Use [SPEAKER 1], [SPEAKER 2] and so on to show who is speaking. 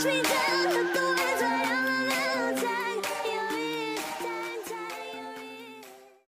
[SPEAKER 1] sweet me.